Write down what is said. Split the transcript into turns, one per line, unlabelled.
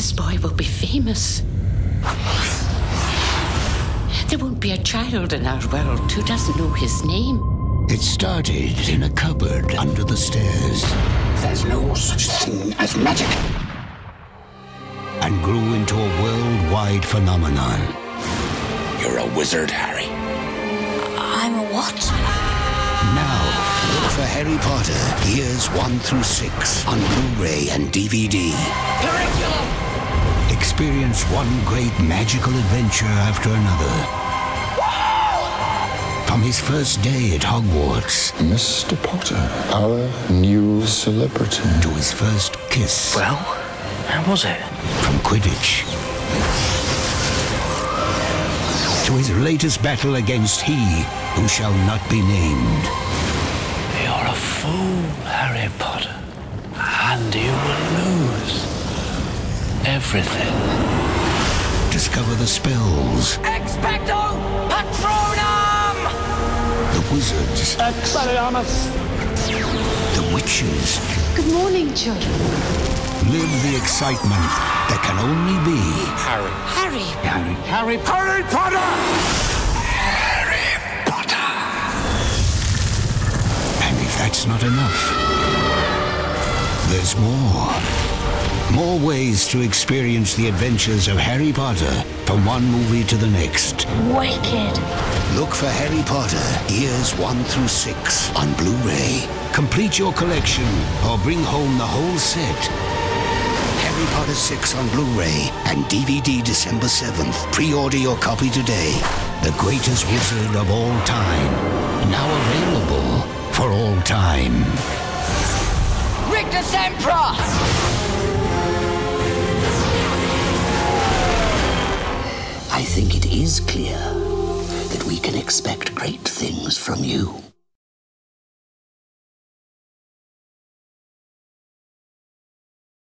This boy will be famous. There won't be a child in our world who doesn't know his name.
It started in a cupboard under the stairs.
There's no such thing as magic.
And grew into a worldwide phenomenon.
You're a wizard, Harry.
I'm a what?
Now, look for Harry Potter years 1 through 6 on Blu-ray and DVD.
Curriculum!
Experience one great magical adventure after another. From his first day at Hogwarts
Mr. Potter, our new celebrity.
to his first kiss
Well, how was it?
from Quidditch to his latest battle against he who shall not be named.
You're a fool, Harry Potter. Everything.
Discover the spells,
Expecto Patronum!
the wizards,
Expelliarmus!
the witches.
Good morning, children.
Live the excitement that can only be
Harry.
Harry.
Harry
Harry, Harry Potter!
Harry Potter. And if that's not enough, there's more. More ways to experience the adventures of Harry Potter from one movie to the next.
Wicked.
Look for Harry Potter years 1 through 6 on Blu-ray. Complete your collection or bring home the whole set. Harry Potter 6 on Blu-ray and DVD December 7th. Pre-order your copy today. The greatest wizard of all time. Now available for all time. Rictusempra! Is clear that we can expect great things from you.